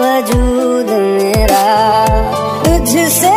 वजूद मेरा तुझसे